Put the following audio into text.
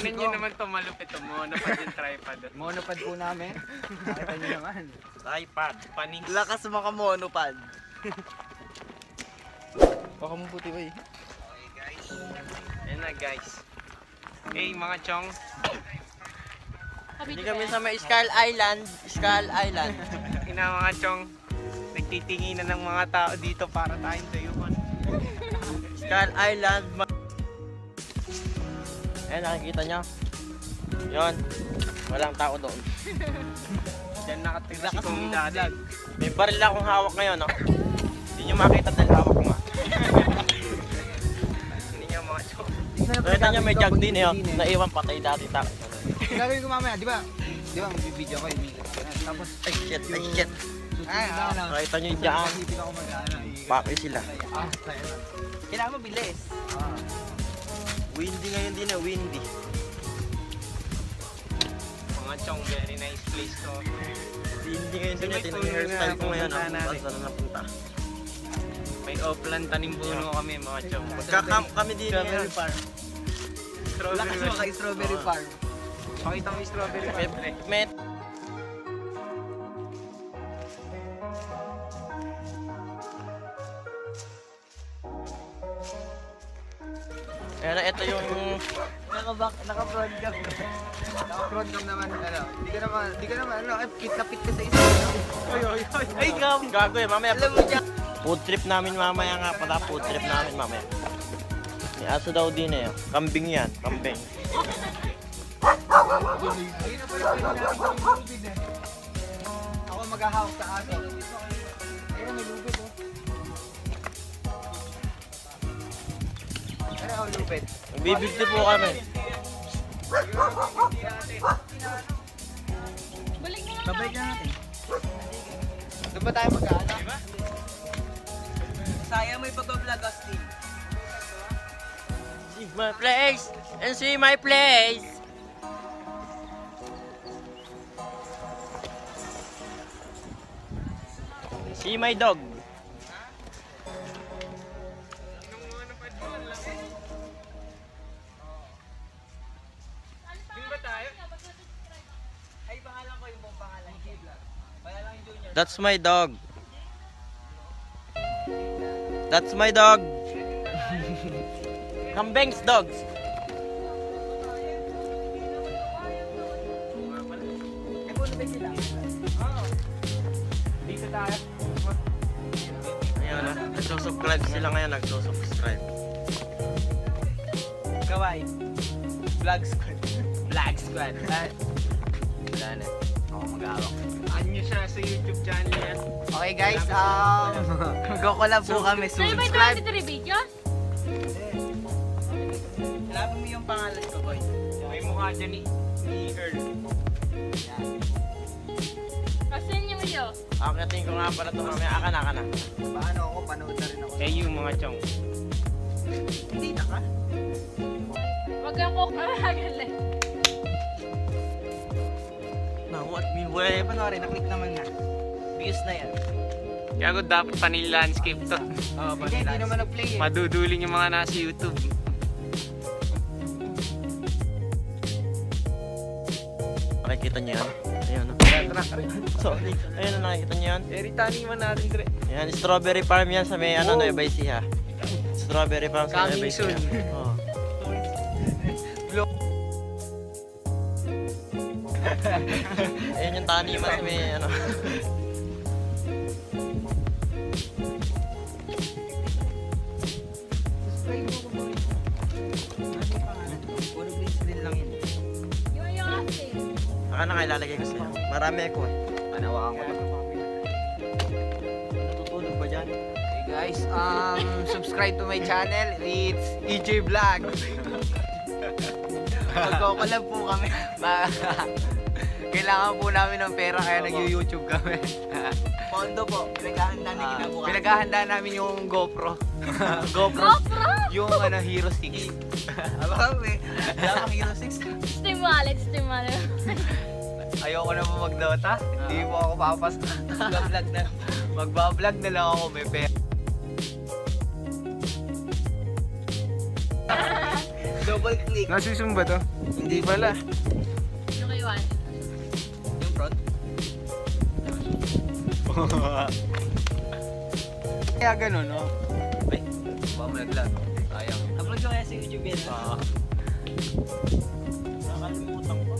nyo naman to malupit to. Monopod yung tripod. Monopod po namin. Nakita nyo naman. Tripod. Panings. Lakas mga monopad. Baka mo puti ba eh. Ayan na guys. Hey mga chong. Hindi kami sa may Skull Island. Skull Island. Ina mga chong. Nagtitinginan ng mga tao dito para tayong dayuhan. Skull Island. Ayan, nakikita nyo. Yon. Walang tao doon. Diyan nakatira si Kong Dada. May baril akong hawak ngayon, no? Hindi nyo makita dahil hawak ko nga. Hindi niya mga chong. Nakita nyo may jug din eh, oh. Naiwan patay dati tao. Gagawin ko mamaya, di ba? Di ba, mag-video ko yung Tapos, Ay shit, ay shit. Nakita nyo yung dyan. Mag-ano. Paki sila. Ah. Kailangan mabilis. Ah. Windy ngayon din eh, windy. Mga chong, very nice place to. Windy ngayon din tuloy yung hairstyle na ko ngayon. pupunta ah. natin. Saan na napunta? May upland tanim puno kami mga chong. Magka-camp kami din Strawberry ngayon. farm. Strawberry. Lakas mo kay strawberry farm. Pakita mo yung strawberry farm. pre. Na, ito yung Naka-back, naka-front cam. Naka-front cam naman, ano. Hindi ka naman, hindi ka naman, ano, eh, pit na ka sa isa. Oy, oy, oy. Ay, gam! Gago eh, mamaya. Alam mo dyan. Food trip namin mamaya nga pala. Food trip namin mamaya. May aso daw din eh. Kambing yan. Kambing. Eh. Ako maghahawak sa aso. Ayun, may lubid oh. Ano ang lubid? Nagbibigti po kami. Babay na natin. Doon ba tayo mag-ano? Sayang may pag-vlog, Austin. See my place and see my place. See my dog. That's my dog. That's my dog. Kambeng's dogs. Dito tayo. Ayun, ah. nagsusubscribe sila ngayon, nagsusubscribe. Kawai. Vlog squad. Black Squad. Wala na. Ako mag-awak. Anyo siya sa YouTube channel yan. Okay guys, um, mag-collab po kami soon. Sa'yo ba Subscribe. 23 videos? Laban mo yung pangalan ko, boy. May mukha dyan ni, ni Earl. Kasi yun yung video. Akitin ko nga pala ito mamaya. Aka na, aka na. Paano ako? Panood na rin ako. Eh yung mga chong. Hindi na ka? Huwag kang kukaragal eh. Nawat me way. Eh, panoorin. Na-click naman na. Views na yan. Kaya ko dapat pa landscape to. Oo, Hindi, hindi naman nag-play eh. Maduduling yung mga nasa YouTube. Nakikita niyo yan? Ayun, no? Sorry. Ayun, no, nakikita niyo yan? Eri taniman natin dire. Yan, strawberry farm yan sa may ano, Oh. Nueva Ecija. Strawberry farm sa Coming Nueva Ecija. soon. Oo. Ayun yung taniman sa may ano. Subscribe mo ko, boy. Ano yung pangalan? Puro green screen lang yun. Yung yung ate. Aka na nga ilalagay ko sa'yo. Marami ako eh. Panawakan ko. Natutulog ba dyan? Hey guys, um, subscribe to my channel. It's EJ Vlog. Magko-collab po kami. Kailangan po namin ng pera kaya nag-YouTube kami. Pondo po. Pinaghahanda na Ah, kinabukasan. Pinaghahanda namin yung GoPro. GoPro. GoPro! Yung ano, Hero 6. Aba kami. Wala Hero 6. Steam wallet, Steam wallet. Ayoko na po mag-Dota. Hindi po ako papas. Mag-vlog na. Magbablog na lang ako may pera. Double click. Nasusum ba to? Hindi pala. Yung kay Juan. Kaya ganun, no? Ay, baka mo naglag. Sayang. Upload ko kaya sa YouTube yan. Ah. Nakalimutan ko.